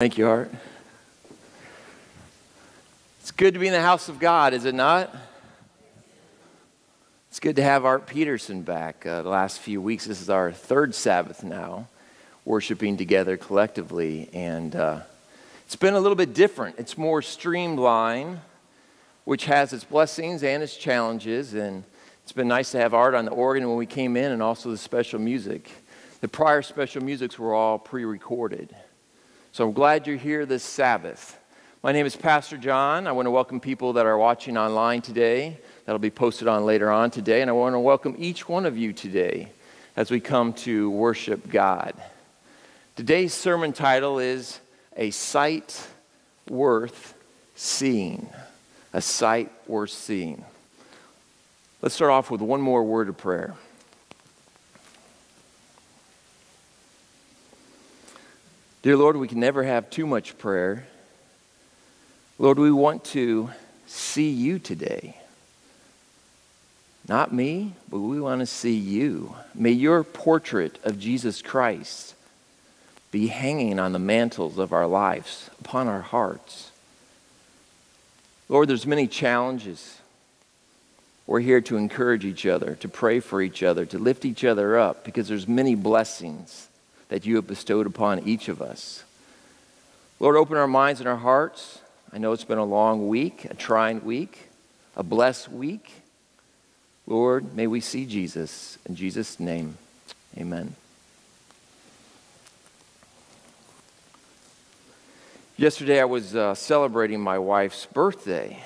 Thank you, Art. It's good to be in the house of God, is it not? It's good to have Art Peterson back. Uh, the last few weeks, this is our third Sabbath now, worshiping together collectively. And uh, it's been a little bit different. It's more streamlined, which has its blessings and its challenges. And it's been nice to have Art on the organ when we came in and also the special music. The prior special musics were all pre recorded. So I'm glad you're here this Sabbath. My name is Pastor John. I want to welcome people that are watching online today. That'll be posted on later on today. And I want to welcome each one of you today as we come to worship God. Today's sermon title is A Sight Worth Seeing. A Sight Worth Seeing. Let's start off with one more word of prayer. Dear Lord, we can never have too much prayer. Lord, we want to see you today. Not me, but we want to see you. May your portrait of Jesus Christ be hanging on the mantles of our lives, upon our hearts. Lord, there's many challenges. We're here to encourage each other, to pray for each other, to lift each other up because there's many blessings that you have bestowed upon each of us. Lord, open our minds and our hearts. I know it's been a long week, a trying week, a blessed week. Lord, may we see Jesus. In Jesus' name, amen. Yesterday, I was uh, celebrating my wife's birthday.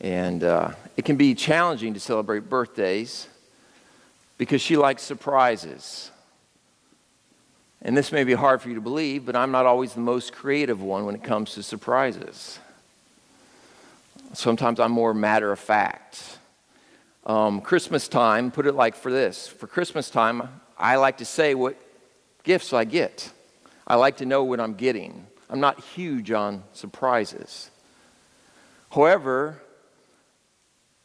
And uh, it can be challenging to celebrate birthdays because she likes surprises. And this may be hard for you to believe, but I'm not always the most creative one when it comes to surprises. Sometimes I'm more matter of fact. Um, Christmas time, put it like for this for Christmas time, I like to say what gifts I get. I like to know what I'm getting. I'm not huge on surprises. However,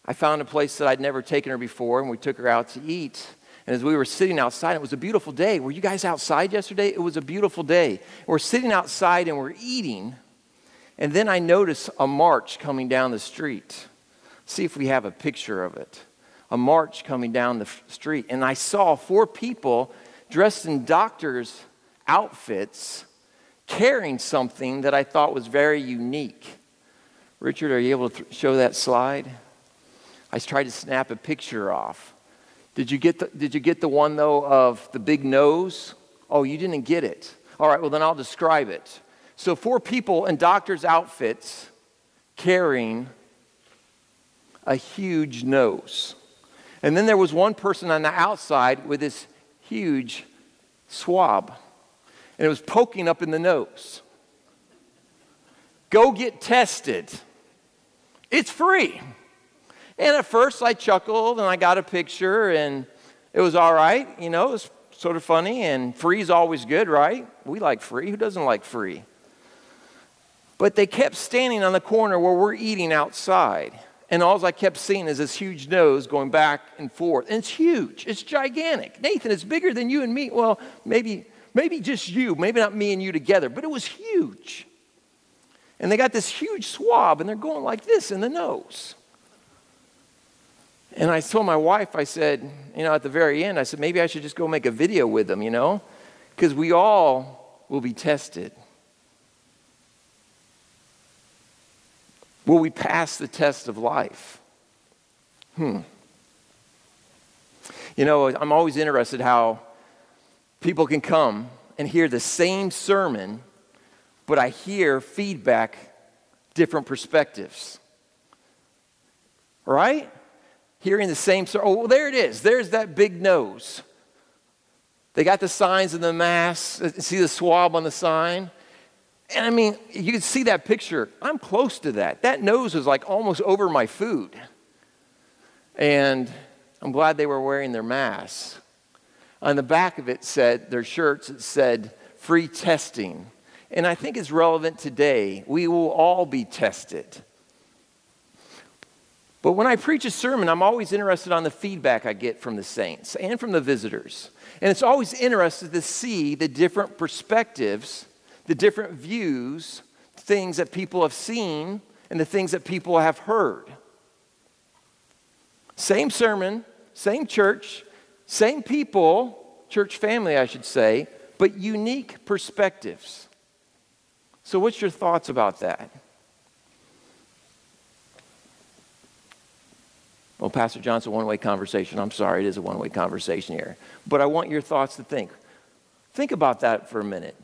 I found a place that I'd never taken her before, and we took her out to eat. And as we were sitting outside, it was a beautiful day. Were you guys outside yesterday? It was a beautiful day. We're sitting outside and we're eating. And then I notice a march coming down the street. See if we have a picture of it. A march coming down the street. And I saw four people dressed in doctors' outfits carrying something that I thought was very unique. Richard, are you able to th- show that slide? I tried to snap a picture off. Did you get the, did you get the one, though, of the big nose? Oh, you didn't get it. All right, well, then I'll describe it. So, four people in doctor's outfits carrying a huge nose. And then there was one person on the outside with this huge swab, and it was poking up in the nose. Go get tested. It's free. And at first I chuckled and I got a picture and it was all right. You know, it was sort of funny and free is always good, right? We like free. Who doesn't like free? But they kept standing on the corner where we're eating outside. And all I kept seeing is this huge nose going back and forth. And it's huge. It's gigantic. Nathan, it's bigger than you and me. Well, maybe, maybe just you, maybe not me and you together, but it was huge. And they got this huge swab and they're going like this in the nose. And I told my wife, I said, you know, at the very end, I said, maybe I should just go make a video with them, you know, because we all will be tested. Will we pass the test of life? Hmm. You know, I'm always interested how people can come and hear the same sermon, but I hear feedback, different perspectives. Right? Hearing the same story. Oh, well, there it is. There's that big nose. They got the signs in the mass. See the swab on the sign? And I mean, you can see that picture. I'm close to that. That nose was like almost over my food. And I'm glad they were wearing their masks. On the back of it said, their shirts, it said, free testing. And I think it's relevant today. We will all be tested. But when I preach a sermon, I'm always interested on the feedback I get from the saints and from the visitors. And it's always interesting to see the different perspectives the different views, things that people have seen, and the things that people have heard. Same sermon, same church, same people, church family, I should say, but unique perspectives. So, what's your thoughts about that? Well, Pastor John's a one way conversation. I'm sorry, it is a one way conversation here. But I want your thoughts to think. Think about that for a minute.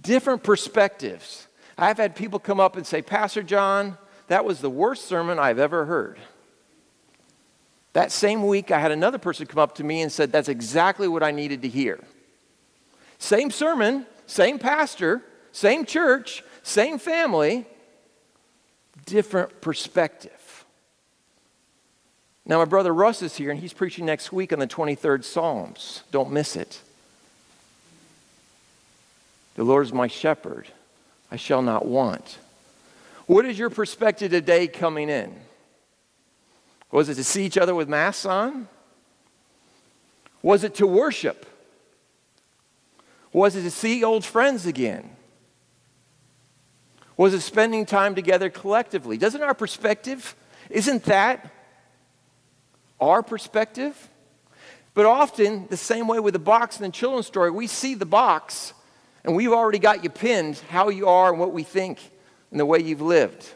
Different perspectives. I've had people come up and say, Pastor John, that was the worst sermon I've ever heard. That same week, I had another person come up to me and said, That's exactly what I needed to hear. Same sermon, same pastor, same church, same family, different perspective. Now, my brother Russ is here, and he's preaching next week on the 23rd Psalms. Don't miss it. The Lord is my shepherd, I shall not want. What is your perspective today coming in? Was it to see each other with masks on? Was it to worship? Was it to see old friends again? Was it spending time together collectively? Doesn't our perspective, isn't that our perspective. But often, the same way with the box in the children's story, we see the box and we've already got you pinned how you are and what we think and the way you've lived.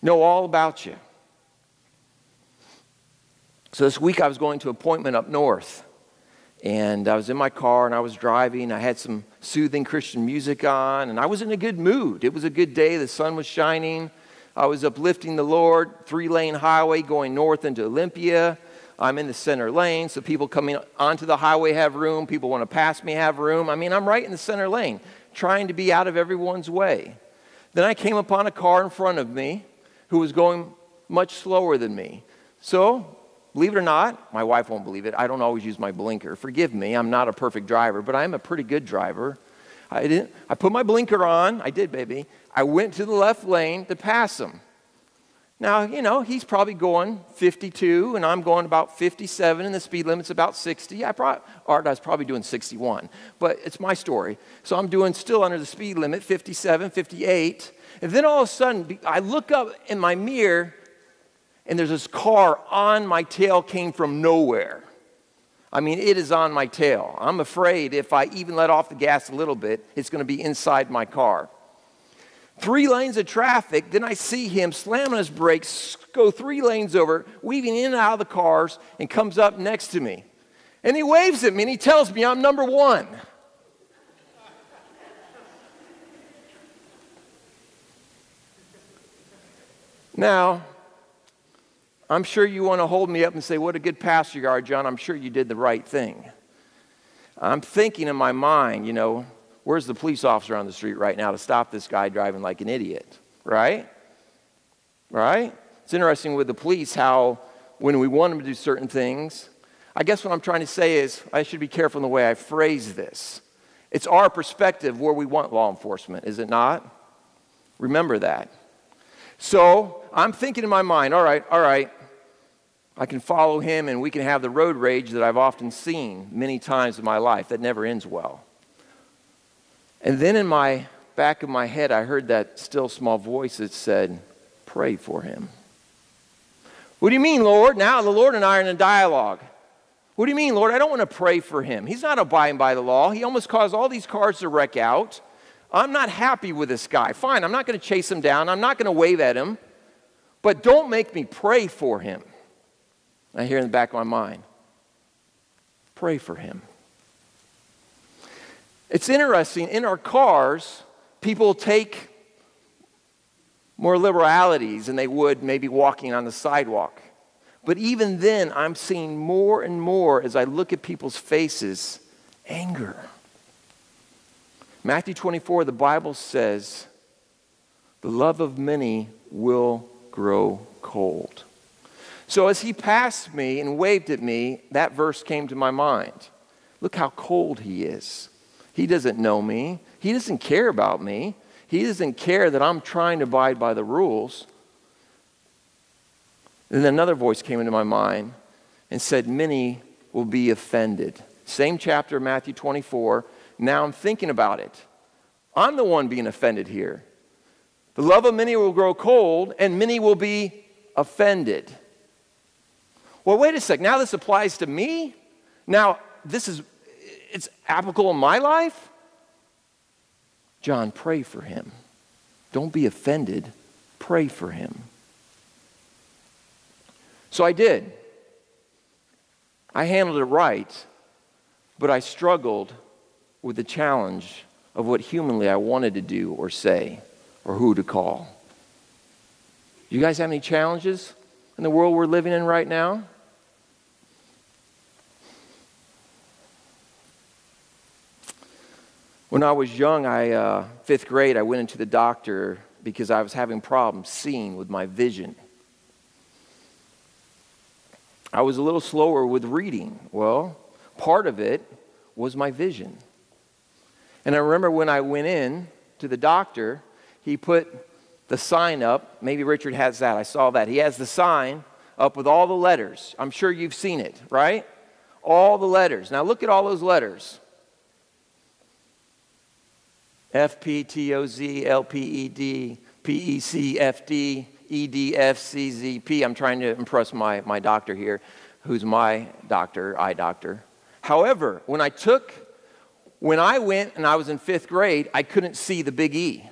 Know all about you. So this week I was going to an appointment up north. And I was in my car and I was driving. I had some soothing Christian music on and I was in a good mood. It was a good day. The sun was shining. I was uplifting the Lord, three lane highway going north into Olympia. I'm in the center lane, so people coming onto the highway have room. People want to pass me have room. I mean, I'm right in the center lane, trying to be out of everyone's way. Then I came upon a car in front of me who was going much slower than me. So, believe it or not, my wife won't believe it. I don't always use my blinker. Forgive me, I'm not a perfect driver, but I'm a pretty good driver. I, didn't, I put my blinker on. I did, baby. I went to the left lane to pass him. Now, you know, he's probably going 52, and I'm going about 57, and the speed limit's about 60. I probably, I was probably doing 61, but it's my story. So I'm doing still under the speed limit, 57, 58. And then all of a sudden, I look up in my mirror, and there's this car on my tail came from nowhere. I mean, it is on my tail. I'm afraid if I even let off the gas a little bit, it's going to be inside my car. Three lanes of traffic, then I see him slamming his brakes, go three lanes over, weaving in and out of the cars, and comes up next to me. And he waves at me and he tells me I'm number one. Now, I'm sure you want to hold me up and say, What a good pastor you are, John. I'm sure you did the right thing. I'm thinking in my mind, you know, where's the police officer on the street right now to stop this guy driving like an idiot? Right? Right? It's interesting with the police how when we want them to do certain things, I guess what I'm trying to say is I should be careful in the way I phrase this. It's our perspective where we want law enforcement, is it not? Remember that. So I'm thinking in my mind, all right, all right, I can follow him and we can have the road rage that I've often seen many times in my life that never ends well. And then in my back of my head, I heard that still small voice that said, Pray for him. What do you mean, Lord? Now the Lord and I are in a dialogue. What do you mean, Lord? I don't want to pray for him. He's not abiding by the law. He almost caused all these cars to wreck out. I'm not happy with this guy. Fine, I'm not going to chase him down. I'm not going to wave at him. But don't make me pray for him. I hear in the back of my mind pray for him. It's interesting, in our cars, people take more liberalities than they would maybe walking on the sidewalk. But even then, I'm seeing more and more as I look at people's faces anger. Matthew 24, the Bible says, the love of many will grow cold. So as he passed me and waved at me, that verse came to my mind. Look how cold he is. He doesn't know me. He doesn't care about me. He doesn't care that I'm trying to abide by the rules. Then another voice came into my mind and said, Many will be offended. Same chapter, Matthew 24. Now I'm thinking about it. I'm the one being offended here. The love of many will grow cold, and many will be offended. Well, wait a sec. Now this applies to me? Now, this is, it's applicable in my life? John, pray for him. Don't be offended. Pray for him. So I did. I handled it right, but I struggled with the challenge of what humanly I wanted to do or say or who to call. You guys have any challenges in the world we're living in right now? When I was young, I uh, fifth grade, I went into the doctor because I was having problems seeing with my vision. I was a little slower with reading. Well, part of it was my vision. And I remember when I went in to the doctor, he put the sign up. Maybe Richard has that. I saw that. He has the sign up with all the letters. I'm sure you've seen it, right? All the letters. Now look at all those letters. F P T O Z L P E D P E C F D E D F C Z P. I'm trying to impress my, my doctor here, who's my doctor, eye doctor. However, when I took, when I went and I was in fifth grade, I couldn't see the big E.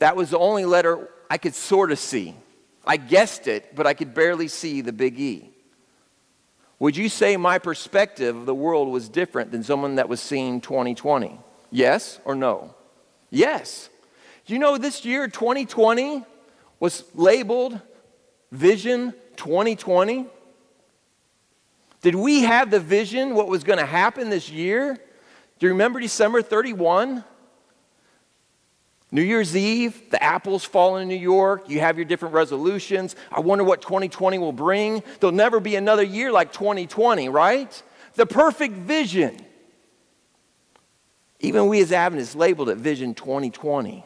That was the only letter I could sort of see. I guessed it, but I could barely see the big E. Would you say my perspective of the world was different than someone that was seeing 2020? Yes or no? Yes. You know this year, 2020, was labeled Vision 2020? Did we have the vision what was going to happen this year? Do you remember December 31? New Year's Eve, the apples fall in New York. You have your different resolutions. I wonder what 2020 will bring. There'll never be another year like 2020, right? The perfect vision. Even we as Adventists labeled it Vision 2020.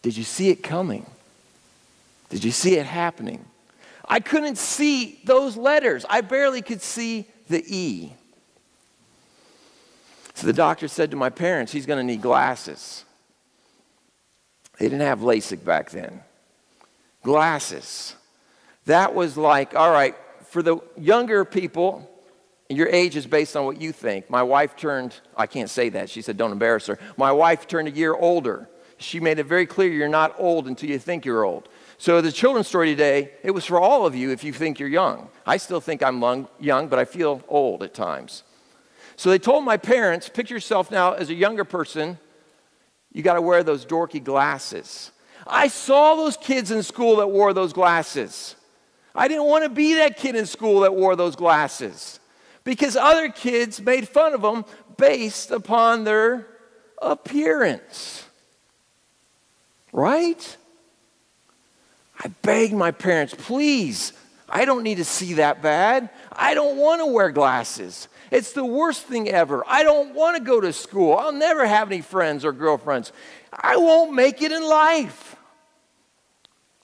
Did you see it coming? Did you see it happening? I couldn't see those letters. I barely could see the E. So the doctor said to my parents, he's going to need glasses. They didn't have LASIK back then. Glasses. That was like, all right, for the younger people, your age is based on what you think. My wife turned, I can't say that. She said, don't embarrass her. My wife turned a year older. She made it very clear you're not old until you think you're old. So, the children's story today, it was for all of you if you think you're young. I still think I'm young, but I feel old at times. So, they told my parents, picture yourself now as a younger person, you got to wear those dorky glasses. I saw those kids in school that wore those glasses. I didn't want to be that kid in school that wore those glasses because other kids made fun of them based upon their appearance. Right? I begged my parents, please, I don't need to see that bad. I don't want to wear glasses. It's the worst thing ever. I don't want to go to school. I'll never have any friends or girlfriends. I won't make it in life.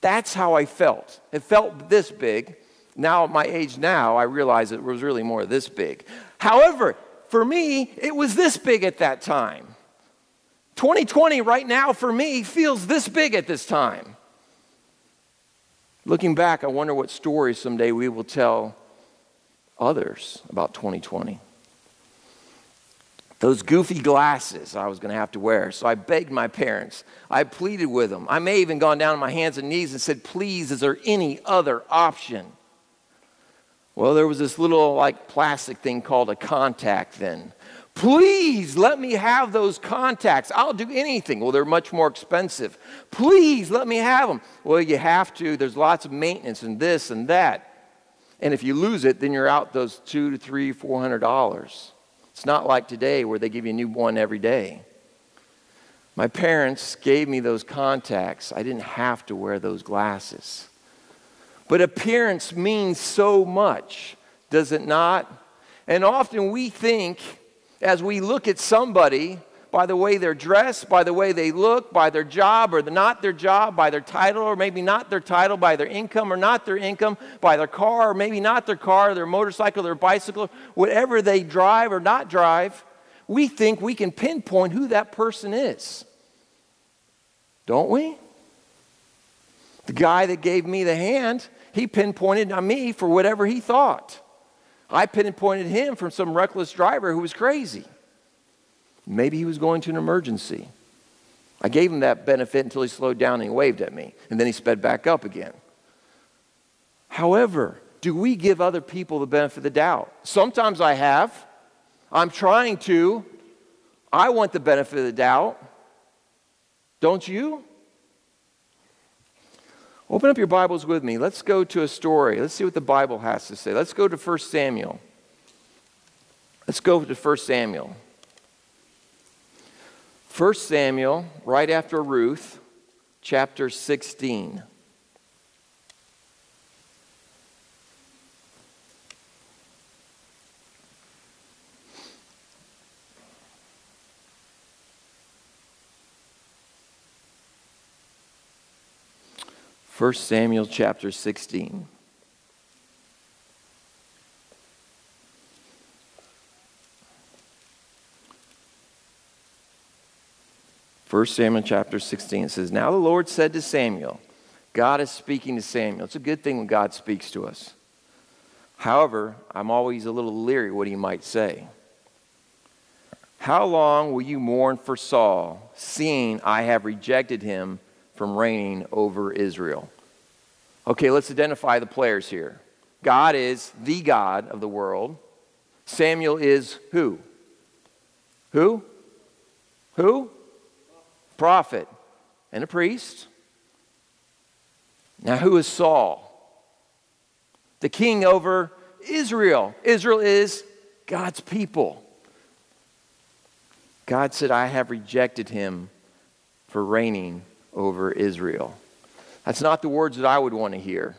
That's how I felt. It felt this big. Now, at my age now, I realize it was really more this big. However, for me, it was this big at that time. 2020 right now for me feels this big at this time. Looking back, I wonder what stories someday we will tell others about 2020. Those goofy glasses I was going to have to wear. So I begged my parents. I pleaded with them. I may have even gone down on my hands and knees and said, Please, is there any other option? Well, there was this little like plastic thing called a contact then. Please let me have those contacts. I'll do anything. Well, they're much more expensive. Please let me have them. Well, you have to. There's lots of maintenance and this and that. And if you lose it, then you're out those two to three, four hundred dollars. It's not like today where they give you a new one every day. My parents gave me those contacts. I didn't have to wear those glasses. But appearance means so much, does it not? And often we think as we look at somebody by the way they're dressed, by the way they look, by their job or not their job, by their title or maybe not their title, by their income or not their income, by their car or maybe not their car, their motorcycle, their bicycle, whatever they drive or not drive, we think we can pinpoint who that person is. Don't we? The guy that gave me the hand, he pinpointed on me for whatever he thought. I pinpointed him from some reckless driver who was crazy. Maybe he was going to an emergency. I gave him that benefit until he slowed down and he waved at me, and then he sped back up again. However, do we give other people the benefit of the doubt? Sometimes I have. I'm trying to. I want the benefit of the doubt. Don't you? Open up your Bibles with me. Let's go to a story. Let's see what the Bible has to say. Let's go to 1 Samuel. Let's go to 1 Samuel. 1 Samuel, right after Ruth, chapter 16. 1 Samuel chapter 16. First Samuel chapter 16 it says, Now the Lord said to Samuel, God is speaking to Samuel. It's a good thing when God speaks to us. However, I'm always a little leery what he might say. How long will you mourn for Saul, seeing I have rejected him from reigning over Israel. Okay, let's identify the players here. God is the God of the world. Samuel is who? Who? Who? Prophet and a priest. Now, who is Saul? The king over Israel. Israel is God's people. God said, I have rejected him for reigning over Israel. That's not the words that I would want to hear.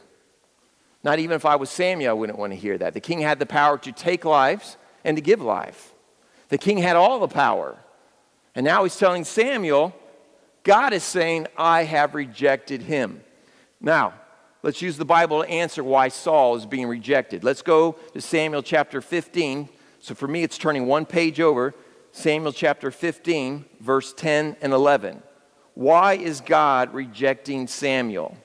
Not even if I was Samuel, I wouldn't want to hear that. The king had the power to take lives and to give life. The king had all the power. And now he's telling Samuel, God is saying, I have rejected him. Now, let's use the Bible to answer why Saul is being rejected. Let's go to Samuel chapter 15. So for me, it's turning one page over. Samuel chapter 15, verse 10 and 11. Why is God rejecting Samuel?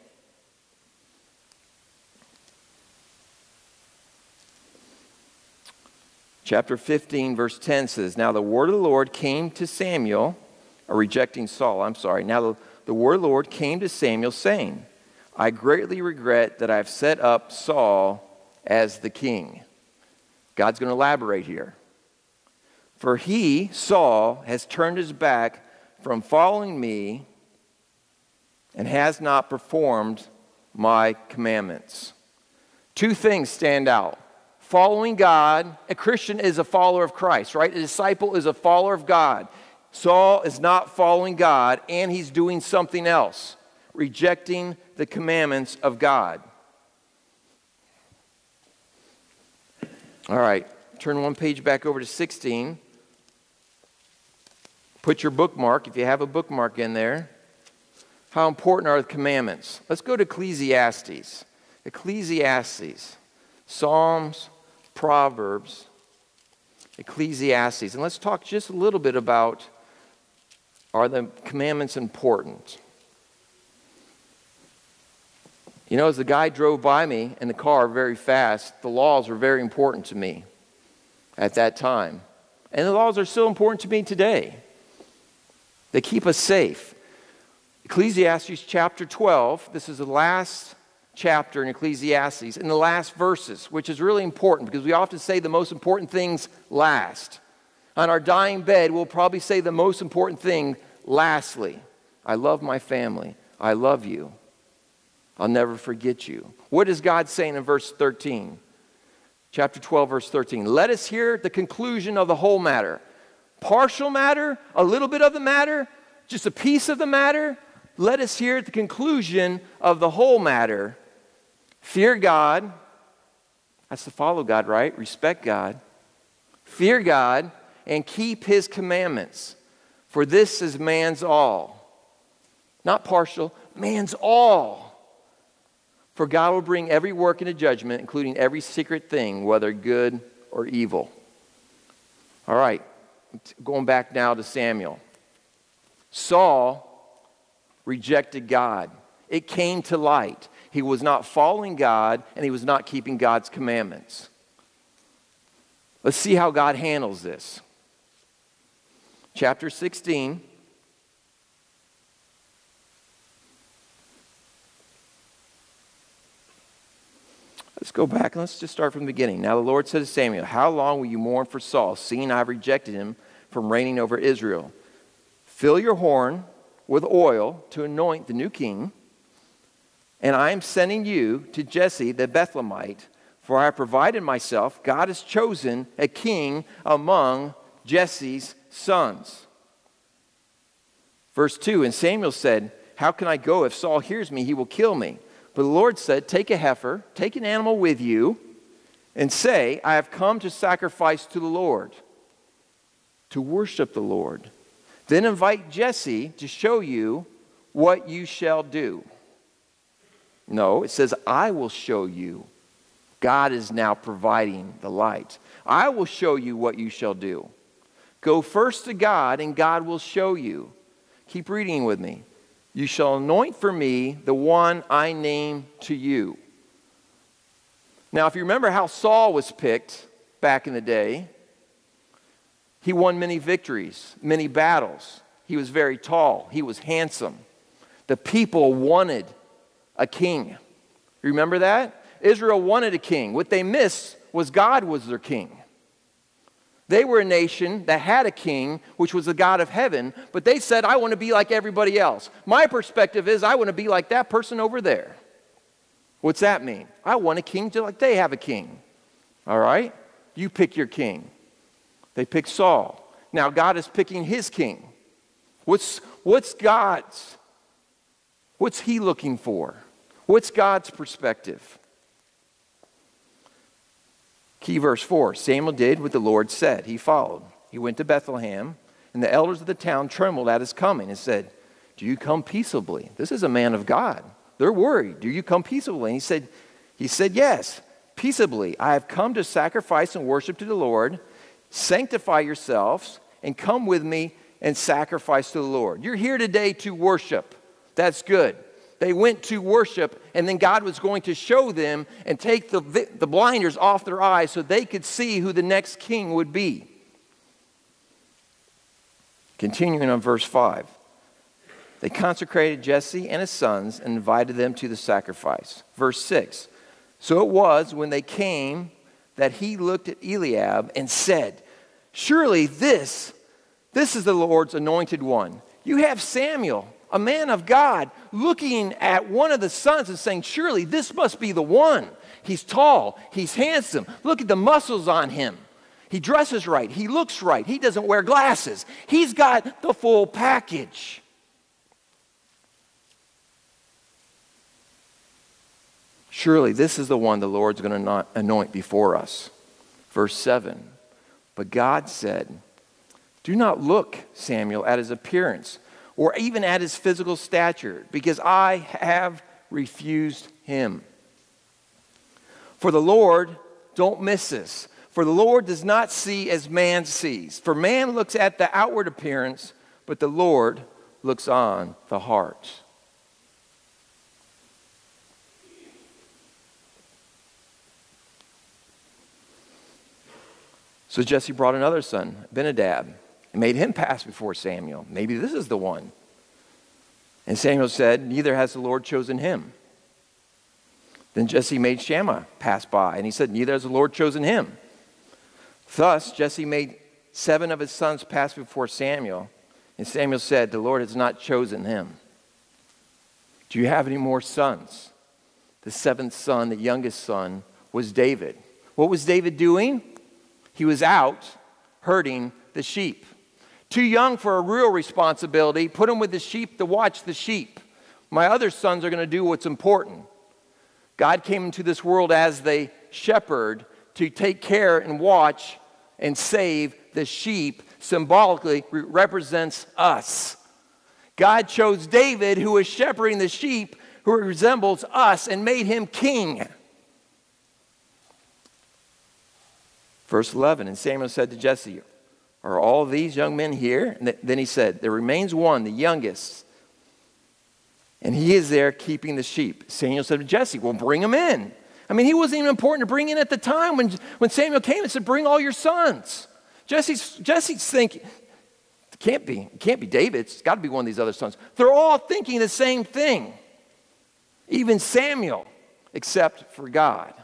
Chapter 15, verse 10 says, Now the word of the Lord came to Samuel, or rejecting Saul, I'm sorry. Now the, the word of the Lord came to Samuel, saying, I greatly regret that I've set up Saul as the king. God's going to elaborate here. For he, Saul, has turned his back from following me and has not performed my commandments. Two things stand out. Following God, a Christian is a follower of Christ, right? A disciple is a follower of God. Saul is not following God, and he's doing something else, rejecting the commandments of God. All right, turn one page back over to 16. Put your bookmark, if you have a bookmark in there. How important are the commandments? Let's go to Ecclesiastes. Ecclesiastes, Psalms, Proverbs, Ecclesiastes. And let's talk just a little bit about are the commandments important? You know, as the guy drove by me in the car very fast, the laws were very important to me at that time. And the laws are still important to me today. They keep us safe. Ecclesiastes chapter 12, this is the last chapter in Ecclesiastes, in the last verses, which is really important because we often say the most important things last. On our dying bed, we'll probably say the most important thing lastly. I love my family. I love you. I'll never forget you. What is God saying in verse 13? Chapter 12, verse 13. Let us hear the conclusion of the whole matter. Partial matter, a little bit of the matter, just a piece of the matter. Let us hear at the conclusion of the whole matter. Fear God. That's to follow God, right? Respect God. Fear God and keep his commandments. For this is man's all. Not partial, man's all. For God will bring every work into judgment, including every secret thing, whether good or evil. All right, going back now to Samuel. Saul rejected God. It came to light. He was not following God and he was not keeping God's commandments. Let's see how God handles this. Chapter 16. Let's go back and let's just start from the beginning. Now the Lord said to Samuel, How long will you mourn for Saul, seeing I've rejected him from reigning over Israel? Fill your horn with oil to anoint the new king, and I am sending you to Jesse the Bethlehemite, for I have provided myself. God has chosen a king among Jesse's sons. Verse 2 And Samuel said, How can I go? If Saul hears me, he will kill me. But the Lord said, Take a heifer, take an animal with you, and say, I have come to sacrifice to the Lord, to worship the Lord. Then invite Jesse to show you what you shall do. No, it says, I will show you. God is now providing the light. I will show you what you shall do. Go first to God, and God will show you. Keep reading with me. You shall anoint for me the one I name to you. Now, if you remember how Saul was picked back in the day, he won many victories, many battles. He was very tall, he was handsome. The people wanted a king. Remember that? Israel wanted a king. What they missed was God was their king. They were a nation that had a king, which was the God of heaven, but they said, I want to be like everybody else. My perspective is, I want to be like that person over there. What's that mean? I want a king just like they have a king. All right? You pick your king. They pick Saul. Now God is picking his king. What's, what's God's? What's he looking for? What's God's perspective? Key verse 4 Samuel did what the Lord said. He followed. He went to Bethlehem, and the elders of the town trembled at his coming and said, Do you come peaceably? This is a man of God. They're worried. Do you come peaceably? And he said, he said, Yes, peaceably. I have come to sacrifice and worship to the Lord. Sanctify yourselves and come with me and sacrifice to the Lord. You're here today to worship. That's good. They went to worship, and then God was going to show them and take the, the blinders off their eyes so they could see who the next king would be. Continuing on verse 5. They consecrated Jesse and his sons and invited them to the sacrifice. Verse 6. So it was when they came that he looked at Eliab and said, Surely this, this is the Lord's anointed one. You have Samuel a man of God looking at one of the sons and saying, Surely this must be the one. He's tall, he's handsome. Look at the muscles on him. He dresses right, he looks right, he doesn't wear glasses. He's got the full package. Surely this is the one the Lord's going to anoint before us. Verse 7 But God said, Do not look, Samuel, at his appearance or even at his physical stature, because I have refused him. For the Lord, don't miss this. For the Lord does not see as man sees. For man looks at the outward appearance, but the Lord looks on the heart. So Jesse brought another son, Benadab and made him pass before Samuel. Maybe this is the one. And Samuel said, Neither has the Lord chosen him. Then Jesse made Shammah pass by, and he said, Neither has the Lord chosen him. Thus, Jesse made seven of his sons pass before Samuel, and Samuel said, The Lord has not chosen him. Do you have any more sons? The seventh son, the youngest son, was David. What was David doing? He was out herding the sheep. Too young for a real responsibility. Put him with the sheep to watch the sheep. My other sons are going to do what's important. God came into this world as the shepherd to take care and watch and save the sheep, symbolically represents us. God chose David, who was shepherding the sheep, who resembles us, and made him king. Verse 11 And Samuel said to Jesse, Are all these young men here? And th- then he said, There remains one, the youngest. And he is there keeping the sheep. Samuel said to Jesse, Well, bring him in. I mean, he wasn't even important to bring in at the time when, when Samuel came and said, Bring all your sons. Jesse's, Jesse's thinking, it can't be, it can't be David's. It's got to be one of these other sons. They're all thinking the same thing. Even Samuel, except for God.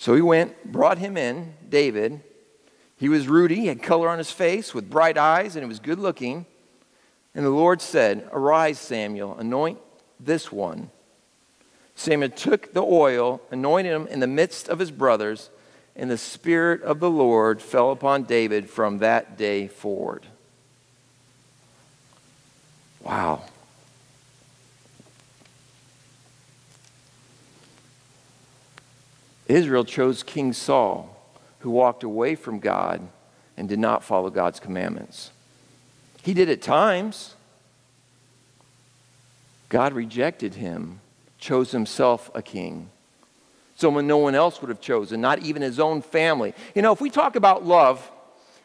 So he went, brought him in, David. He was ruddy, he had color on his face, with bright eyes, and he was good looking. And the Lord said, Arise, Samuel, anoint this one. Samuel took the oil, anointed him in the midst of his brothers, and the Spirit of the Lord fell upon David from that day forward. Wow. Israel chose King Saul, who walked away from God and did not follow God's commandments. He did at times. God rejected him, chose himself a king. Someone no one else would have chosen, not even his own family. You know, if we talk about love,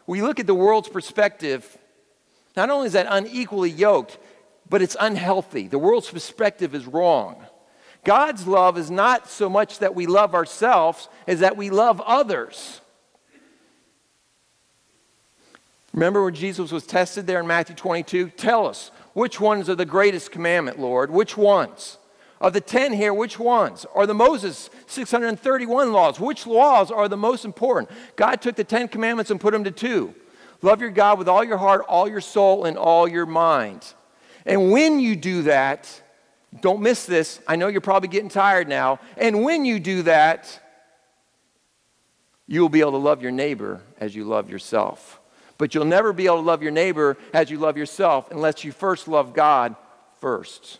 we look at the world's perspective, not only is that unequally yoked, but it's unhealthy. The world's perspective is wrong. God's love is not so much that we love ourselves as that we love others. Remember when Jesus was tested there in Matthew 22? Tell us, which ones are the greatest commandment, Lord? Which ones? Of the 10 here, which ones? Are the Moses 631 laws? Which laws are the most important? God took the 10 commandments and put them to two. Love your God with all your heart, all your soul, and all your mind. And when you do that, don't miss this. I know you're probably getting tired now. And when you do that, you will be able to love your neighbor as you love yourself. But you'll never be able to love your neighbor as you love yourself unless you first love God first.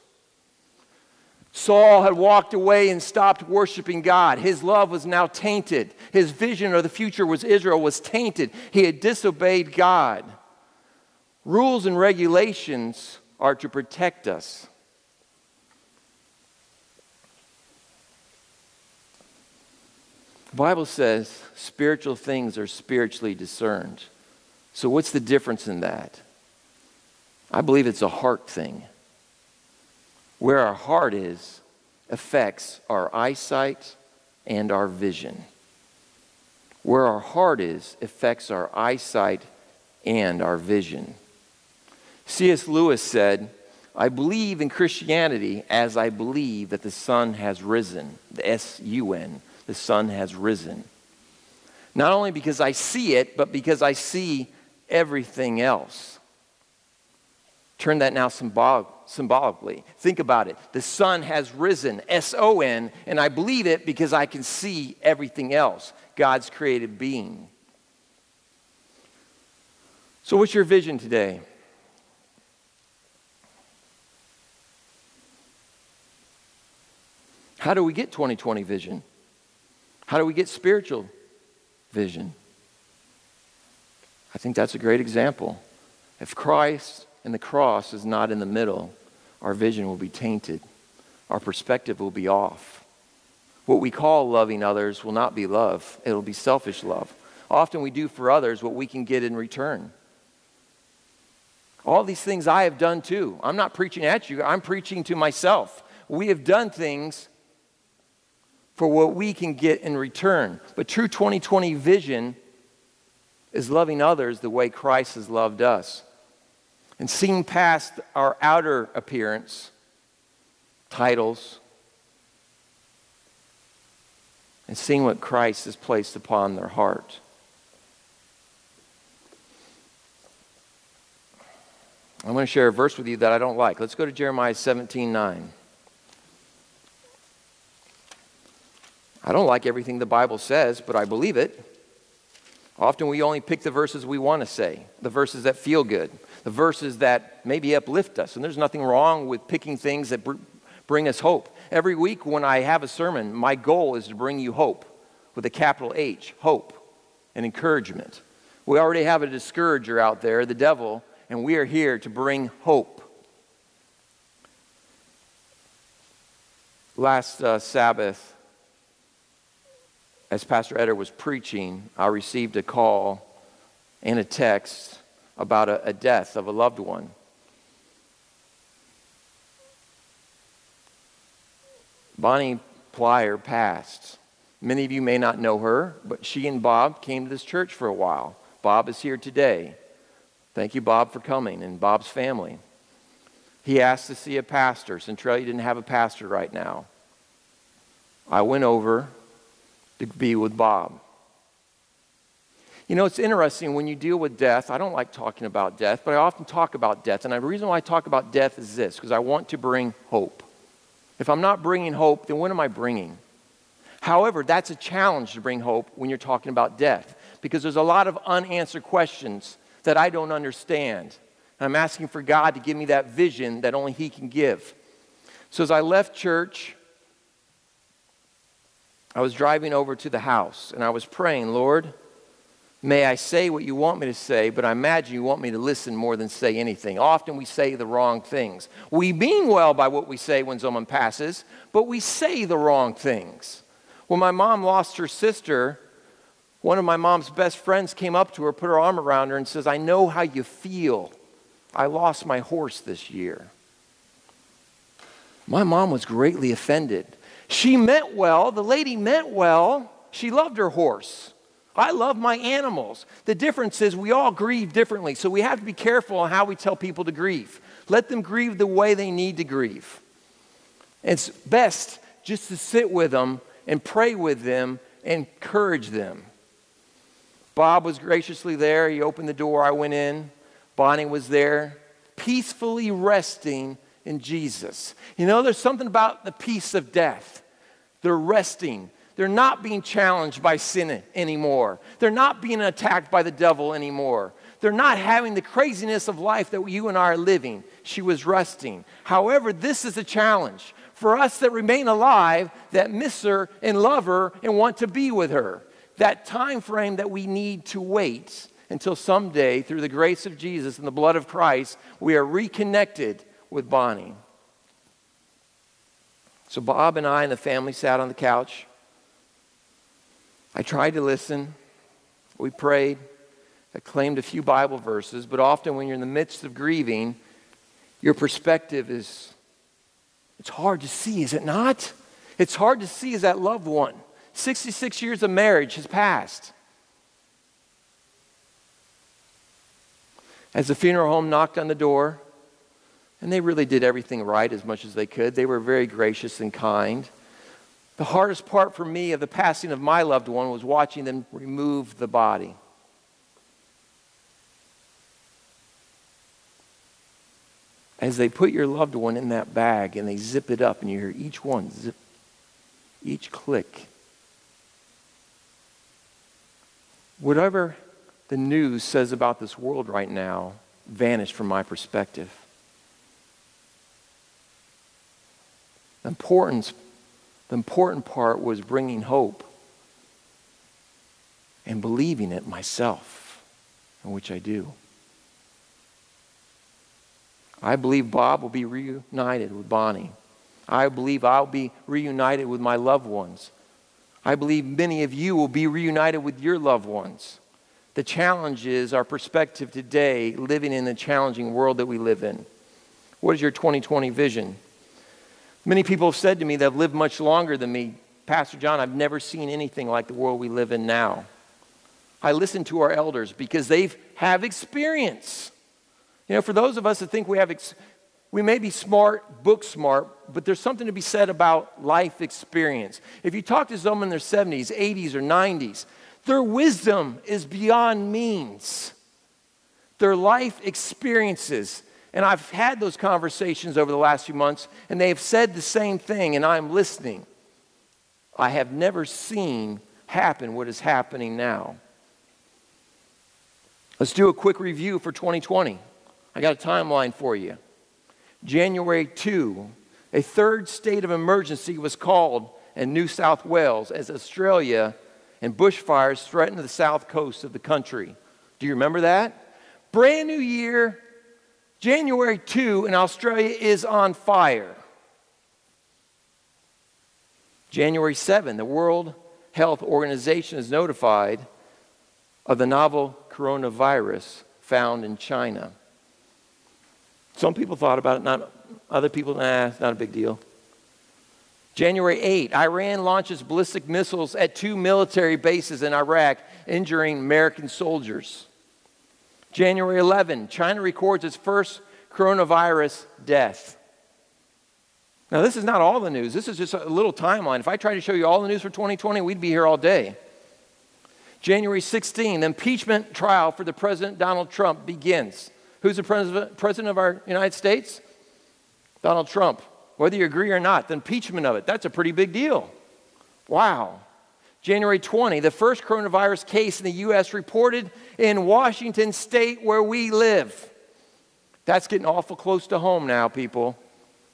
Saul had walked away and stopped worshiping God. His love was now tainted. His vision of the future was Israel was tainted. He had disobeyed God. Rules and regulations are to protect us. The Bible says spiritual things are spiritually discerned. So, what's the difference in that? I believe it's a heart thing. Where our heart is affects our eyesight and our vision. Where our heart is affects our eyesight and our vision. C.S. Lewis said, I believe in Christianity as I believe that the sun has risen. The S U N, the sun has risen. Not only because I see it, but because I see everything else. Turn that now symbolic, symbolically. Think about it. The sun has risen, S O N, and I believe it because I can see everything else, God's created being. So, what's your vision today? How do we get 2020 vision? How do we get spiritual vision? I think that's a great example. If Christ and the cross is not in the middle, our vision will be tainted. Our perspective will be off. What we call loving others will not be love, it'll be selfish love. Often we do for others what we can get in return. All these things I have done too. I'm not preaching at you, I'm preaching to myself. We have done things for what we can get in return. But true 2020 vision is loving others the way Christ has loved us. And seeing past our outer appearance, titles, and seeing what Christ has placed upon their heart. I'm going to share a verse with you that I don't like. Let's go to Jeremiah 17 9. I don't like everything the Bible says, but I believe it. Often we only pick the verses we want to say, the verses that feel good, the verses that maybe uplift us. And there's nothing wrong with picking things that br- bring us hope. Every week when I have a sermon, my goal is to bring you hope with a capital H, hope and encouragement. We already have a discourager out there, the devil, and we are here to bring hope. Last uh, Sabbath, as Pastor Eder was preaching, I received a call and a text about a, a death of a loved one. Bonnie Plyer passed. Many of you may not know her, but she and Bob came to this church for a while. Bob is here today. Thank you, Bob, for coming, and Bob's family. He asked to see a pastor. Centralia didn't have a pastor right now. I went over to be with Bob. You know, it's interesting when you deal with death. I don't like talking about death, but I often talk about death. And the reason why I talk about death is this because I want to bring hope. If I'm not bringing hope, then what am I bringing? However, that's a challenge to bring hope when you're talking about death because there's a lot of unanswered questions that I don't understand. And I'm asking for God to give me that vision that only He can give. So as I left church, I was driving over to the house and I was praying, Lord, may I say what you want me to say, but I imagine you want me to listen more than say anything. Often we say the wrong things. We mean well by what we say when someone passes, but we say the wrong things. When my mom lost her sister, one of my mom's best friends came up to her, put her arm around her, and says, I know how you feel. I lost my horse this year. My mom was greatly offended. She meant well. The lady meant well. She loved her horse. I love my animals. The difference is we all grieve differently, so we have to be careful on how we tell people to grieve. Let them grieve the way they need to grieve. It's best just to sit with them and pray with them and encourage them. Bob was graciously there. He opened the door. I went in. Bonnie was there, peacefully resting in Jesus. You know, there's something about the peace of death. They're resting. They're not being challenged by sin anymore. They're not being attacked by the devil anymore. They're not having the craziness of life that you and I are living. She was resting. However, this is a challenge for us that remain alive, that miss her and love her and want to be with her. That time frame that we need to wait until someday, through the grace of Jesus and the blood of Christ, we are reconnected with Bonnie. So Bob and I and the family sat on the couch. I tried to listen. We prayed. I claimed a few Bible verses, but often when you're in the midst of grieving, your perspective is it's hard to see, is it not? It's hard to see as that loved one. 66 years of marriage has passed. As the funeral home knocked on the door, and they really did everything right as much as they could. They were very gracious and kind. The hardest part for me of the passing of my loved one was watching them remove the body. As they put your loved one in that bag and they zip it up, and you hear each one zip, each click. Whatever the news says about this world right now vanished from my perspective. The importance, the important part was bringing hope and believing it myself, in which I do. I believe Bob will be reunited with Bonnie. I believe I'll be reunited with my loved ones. I believe many of you will be reunited with your loved ones. The challenge is our perspective today, living in the challenging world that we live in. What is your 2020 vision? Many people have said to me that have lived much longer than me, Pastor John, I've never seen anything like the world we live in now. I listen to our elders because they have experience. You know, for those of us that think we have, ex- we may be smart, book smart, but there's something to be said about life experience. If you talk to someone in their 70s, 80s, or 90s, their wisdom is beyond means. Their life experiences and I've had those conversations over the last few months, and they have said the same thing, and I'm listening. I have never seen happen what is happening now. Let's do a quick review for 2020. I got a timeline for you. January 2, a third state of emergency was called in New South Wales as Australia and bushfires threatened the south coast of the country. Do you remember that? Brand new year, January 2 in Australia is on fire. January 7, the world Health Organization is notified of the novel coronavirus found in China. Some people thought about it, not other people, nah, it's not a big deal. January 8, Iran launches ballistic missiles at two military bases in Iraq, injuring American soldiers. January 11, China records its first coronavirus death. Now, this is not all the news. This is just a little timeline. If I tried to show you all the news for 2020, we'd be here all day. January 16, the impeachment trial for the President Donald Trump begins. Who's the president, president of our United States? Donald Trump. Whether you agree or not, the impeachment of it, that's a pretty big deal. Wow. January 20, the first coronavirus case in the U.S. reported in Washington state where we live. That's getting awful close to home now, people.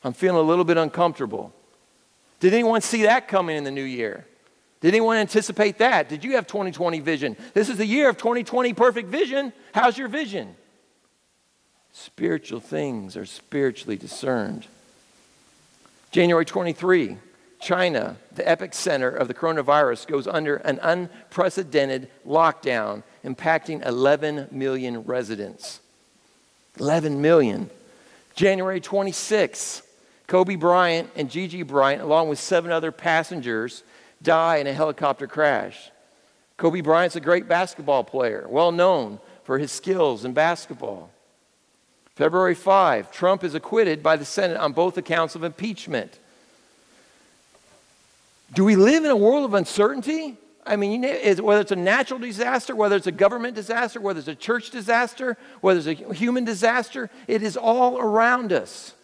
I'm feeling a little bit uncomfortable. Did anyone see that coming in the new year? Did anyone anticipate that? Did you have 2020 vision? This is the year of 2020 perfect vision. How's your vision? Spiritual things are spiritually discerned. January 23, China, the epicenter of the coronavirus, goes under an unprecedented lockdown, impacting 11 million residents. 11 million. January 26, Kobe Bryant and Gigi Bryant, along with seven other passengers, die in a helicopter crash. Kobe Bryant's a great basketball player, well known for his skills in basketball. February 5, Trump is acquitted by the Senate on both accounts of impeachment. Do we live in a world of uncertainty? I mean, whether it's a natural disaster, whether it's a government disaster, whether it's a church disaster, whether it's a human disaster, it is all around us.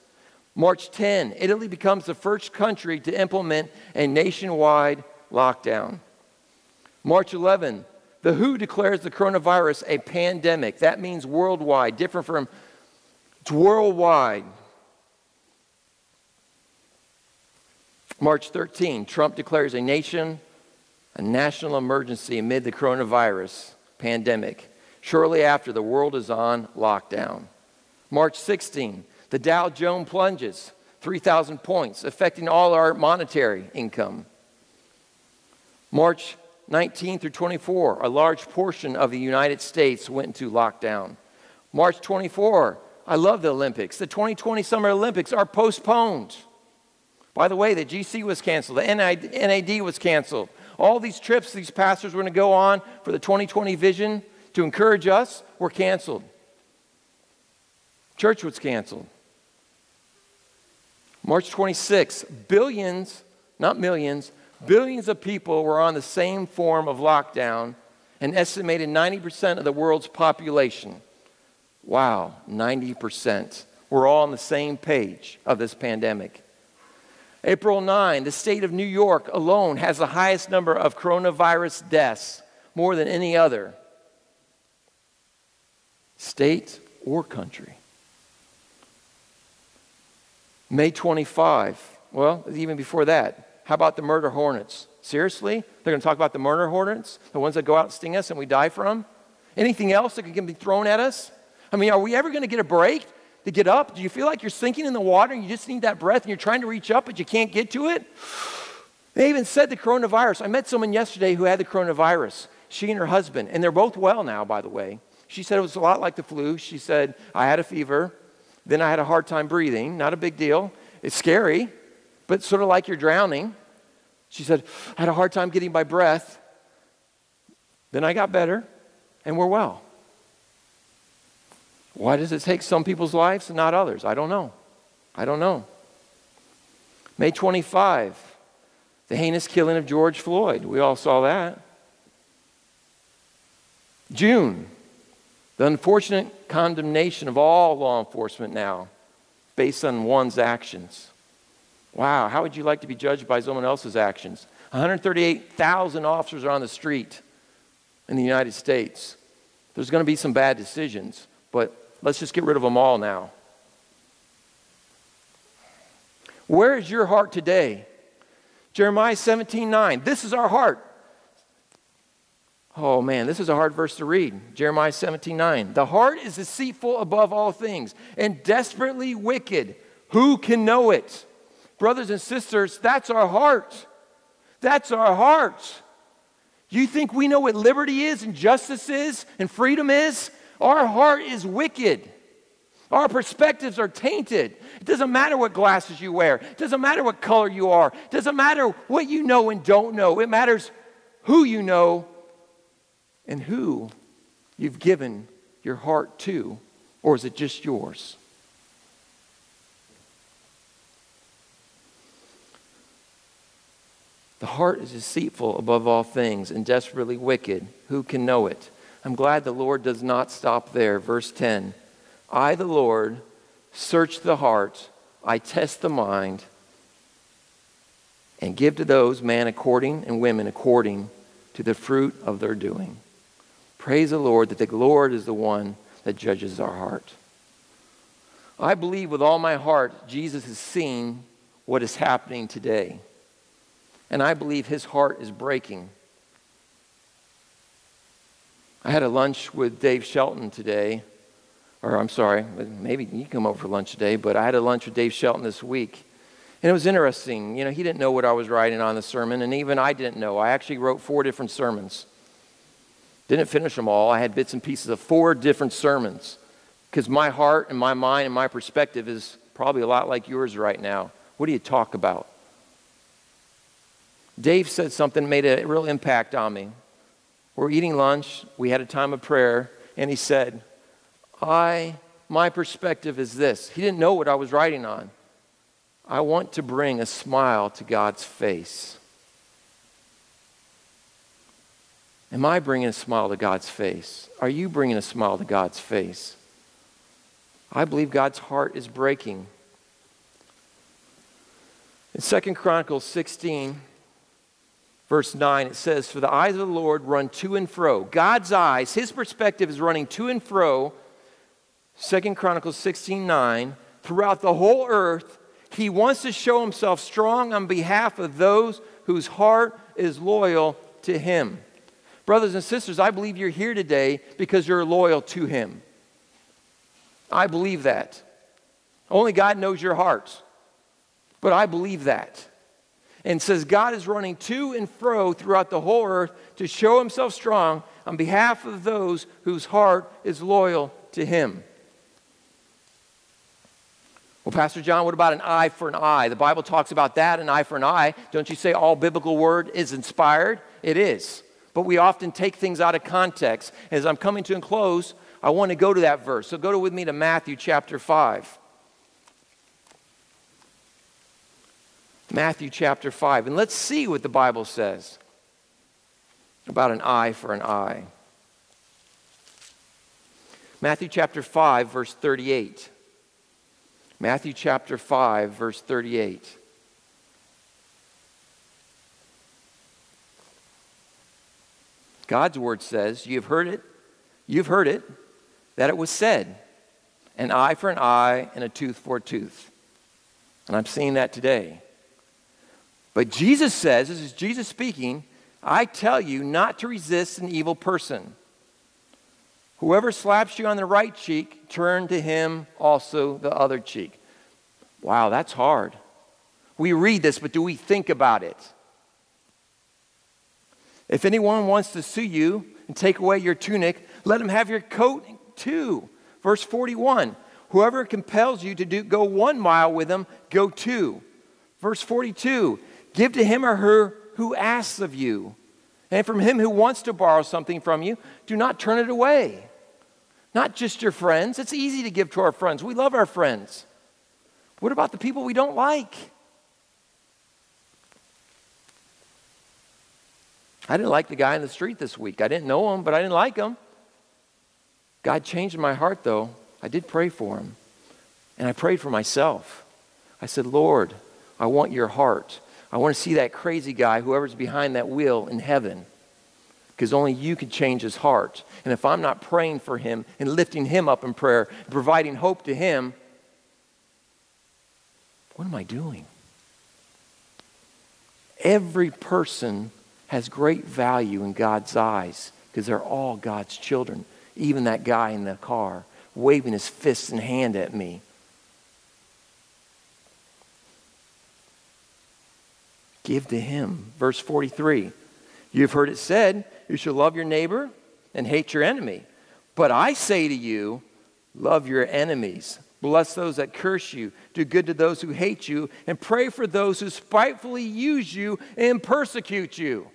March 10, Italy becomes the first country to implement a nationwide lockdown. March 11, the WHO declares the coronavirus a pandemic. That means worldwide, different from it's worldwide. March 13, Trump declares a nation, a national emergency amid the coronavirus pandemic. Shortly after, the world is on lockdown. March 16, the Dow Jones plunges 3,000 points, affecting all our monetary income. March 19 through 24, a large portion of the United States went into lockdown. March 24, I love the Olympics. The 2020 Summer Olympics are postponed. By the way, the GC was canceled, the NAD was canceled. All these trips these pastors were going to go on for the 2020 vision to encourage us were canceled. Church was canceled. March 26, billions, not millions, billions of people were on the same form of lockdown, an estimated 90% of the world's population. Wow, 90%. We're all on the same page of this pandemic. April 9, the state of New York alone has the highest number of coronavirus deaths, more than any other state or country. May 25, well, even before that, how about the murder hornets? Seriously? They're going to talk about the murder hornets, the ones that go out and sting us and we die from? Anything else that can be thrown at us? I mean, are we ever going to get a break to get up? Do you feel like you're sinking in the water and you just need that breath and you're trying to reach up but you can't get to it? They even said the coronavirus. I met someone yesterday who had the coronavirus, she and her husband, and they're both well now, by the way. She said it was a lot like the flu. She said, I had a fever, then I had a hard time breathing. Not a big deal. It's scary, but sort of like you're drowning. She said, I had a hard time getting my breath. Then I got better, and we're well. Why does it take some people's lives and not others? I don't know. I don't know. May 25, the heinous killing of George Floyd. We all saw that. June, the unfortunate condemnation of all law enforcement now based on one's actions. Wow, how would you like to be judged by someone else's actions? 138,000 officers are on the street in the United States. There's going to be some bad decisions, but Let's just get rid of them all now. Where is your heart today? Jeremiah 17 9. This is our heart. Oh man, this is a hard verse to read. Jeremiah 17 9. The heart is deceitful above all things and desperately wicked. Who can know it? Brothers and sisters, that's our heart. That's our heart. You think we know what liberty is and justice is and freedom is? Our heart is wicked. Our perspectives are tainted. It doesn't matter what glasses you wear. It doesn't matter what color you are. It doesn't matter what you know and don't know. It matters who you know and who you've given your heart to, or is it just yours? The heart is deceitful above all things and desperately wicked. Who can know it? I'm glad the Lord does not stop there. Verse 10 I, the Lord, search the heart, I test the mind, and give to those man according and women according to the fruit of their doing. Praise the Lord that the Lord is the one that judges our heart. I believe with all my heart Jesus has seen what is happening today. And I believe his heart is breaking. I had a lunch with Dave Shelton today, or I'm sorry, maybe you come over for lunch today, but I had a lunch with Dave Shelton this week. And it was interesting. You know, he didn't know what I was writing on the sermon, and even I didn't know. I actually wrote four different sermons. Didn't finish them all. I had bits and pieces of four different sermons because my heart and my mind and my perspective is probably a lot like yours right now. What do you talk about? Dave said something made a real impact on me. We're eating lunch, we had a time of prayer, and he said, I, my perspective is this. He didn't know what I was writing on. I want to bring a smile to God's face. Am I bringing a smile to God's face? Are you bringing a smile to God's face? I believe God's heart is breaking. In 2 Chronicles 16, verse 9, it says, For the eyes of the Lord run to and fro. God's eyes, his perspective is running to and fro. Second Chronicles 16, 9, throughout the whole earth. He wants to show himself strong on behalf of those whose heart is loyal to him. Brothers and sisters, I believe you're here today because you're loyal to him. I believe that. Only God knows your heart. But I believe that and says God is running to and fro throughout the whole earth to show himself strong on behalf of those whose heart is loyal to him. Well, Pastor John, what about an eye for an eye? The Bible talks about that, an eye for an eye. Don't you say all biblical word is inspired? It is. But we often take things out of context. As I'm coming to a close, I want to go to that verse. So go with me to Matthew chapter 5. Matthew chapter 5. And let's see what the Bible says about an eye for an eye. Matthew chapter 5, verse 38. Matthew chapter 5, verse 38. God's word says, You've heard it, you've heard it, that it was said, an eye for an eye and a tooth for a tooth. And I'm seeing that today. But Jesus says, this is Jesus speaking, I tell you not to resist an evil person. Whoever slaps you on the right cheek, turn to him also the other cheek. Wow, that's hard. We read this, but do we think about it? If anyone wants to sue you and take away your tunic, let him have your coat too. Verse 41 Whoever compels you to do, go one mile with him, go two. Verse 42 Give to him or her who asks of you. And from him who wants to borrow something from you, do not turn it away. Not just your friends. It's easy to give to our friends. We love our friends. What about the people we don't like? I didn't like the guy in the street this week. I didn't know him, but I didn't like him. God changed my heart, though. I did pray for him. And I prayed for myself. I said, Lord, I want your heart. I want to see that crazy guy, whoever's behind that wheel, in heaven. Because only you can change his heart. And if I'm not praying for him and lifting him up in prayer, providing hope to him, what am I doing? Every person has great value in God's eyes because they're all God's children. Even that guy in the car waving his fist and hand at me. Give to him. Verse 43 You've heard it said, You shall love your neighbor and hate your enemy. But I say to you, love your enemies. Bless those that curse you. Do good to those who hate you. And pray for those who spitefully use you and persecute you.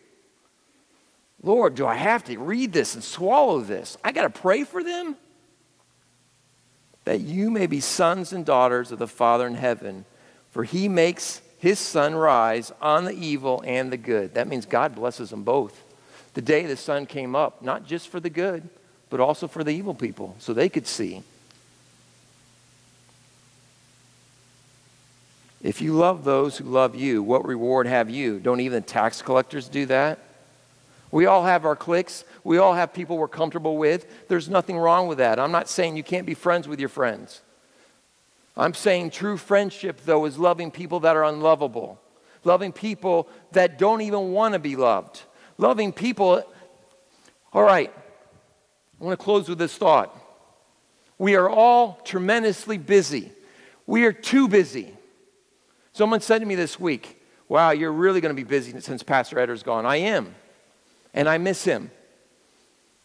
Lord, do I have to read this and swallow this? I got to pray for them? That you may be sons and daughters of the Father in heaven, for he makes his sun rise on the evil and the good. That means God blesses them both. The day the sun came up, not just for the good, but also for the evil people, so they could see. If you love those who love you, what reward have you? Don't even tax collectors do that? We all have our cliques. We all have people we're comfortable with. There's nothing wrong with that. I'm not saying you can't be friends with your friends. I'm saying true friendship, though, is loving people that are unlovable, loving people that don't even want to be loved, loving people. All right, I want to close with this thought. We are all tremendously busy. We are too busy. Someone said to me this week, Wow, you're really going to be busy since Pastor Edder's gone. I am and I miss him.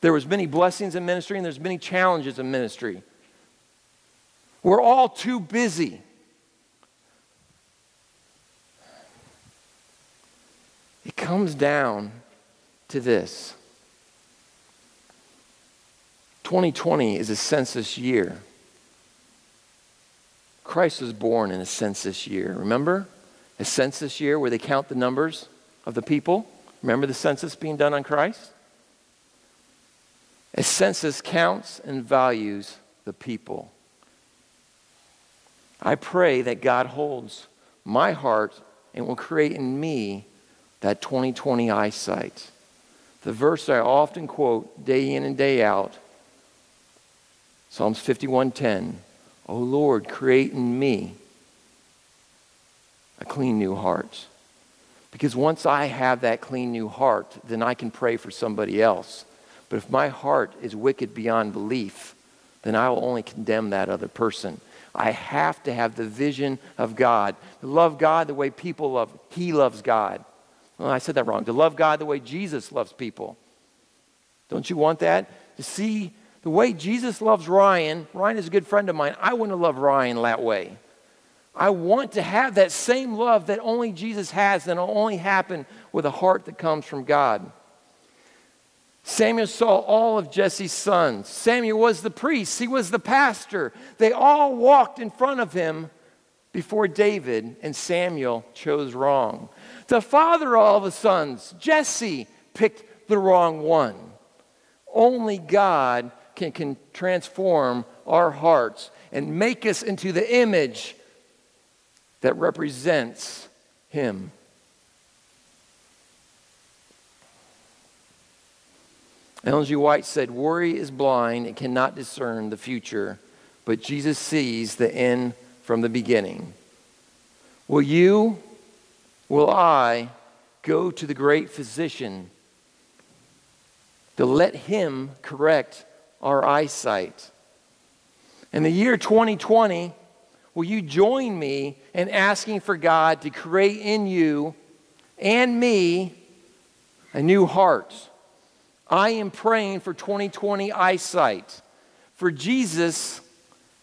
There was many blessings in ministry and there's many challenges in ministry. We're all too busy. It comes down to this. 2020 is a census year. Christ was born in a census year. Remember? A census year where they count the numbers of the people. Remember the census being done on Christ? A census counts and values the people. I pray that God holds my heart and will create in me that 2020 eyesight. The verse I often quote day in and day out Psalms 51:10 O Lord create in me a clean new heart because once I have that clean new heart, then I can pray for somebody else. But if my heart is wicked beyond belief, then I will only condemn that other person. I have to have the vision of God. To love God the way people love, He loves God. Well, I said that wrong. To love God the way Jesus loves people. Don't you want that? To see the way Jesus loves Ryan. Ryan is a good friend of mine. I want to love Ryan that way. I want to have that same love that only Jesus has, and it'll only happen with a heart that comes from God. Samuel saw all of Jesse's sons. Samuel was the priest, he was the pastor. They all walked in front of him before David, and Samuel chose wrong. The father of all the sons, Jesse, picked the wrong one. Only God can, can transform our hearts and make us into the image that represents Him. Ellen G. White said, Worry is blind and cannot discern the future, but Jesus sees the end from the beginning. Will you, will I go to the great physician to let him correct our eyesight? In the year 2020, will you join me in asking for God to create in you and me a new heart? I am praying for 2020 eyesight. For Jesus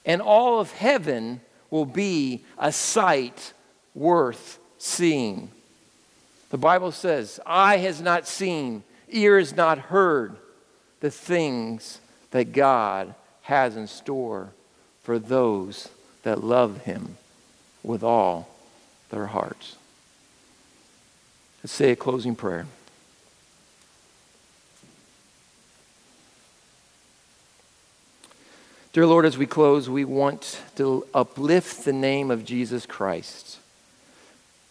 and all of heaven will be a sight worth seeing. The Bible says, Eye has not seen, ear has not heard the things that God has in store for those that love him with all their hearts. Let's say a closing prayer. Dear Lord, as we close, we want to uplift the name of Jesus Christ.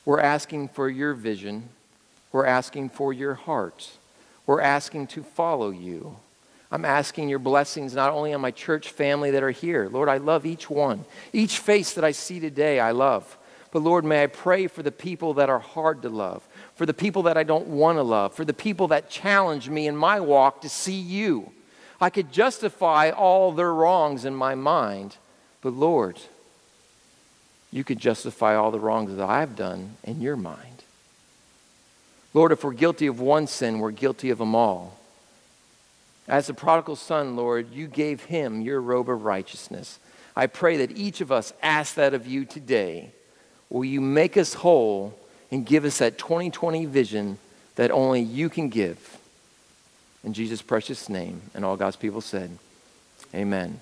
We're asking for your vision. We're asking for your heart. We're asking to follow you. I'm asking your blessings not only on my church family that are here. Lord, I love each one. Each face that I see today, I love. But Lord, may I pray for the people that are hard to love, for the people that I don't want to love, for the people that challenge me in my walk to see you. I could justify all their wrongs in my mind, but Lord, you could justify all the wrongs that I've done in your mind. Lord, if we're guilty of one sin, we're guilty of them all. As the prodigal son, Lord, you gave him your robe of righteousness. I pray that each of us ask that of you today. Will you make us whole and give us that 2020 vision that only you can give? In Jesus' precious name. And all God's people said, Amen.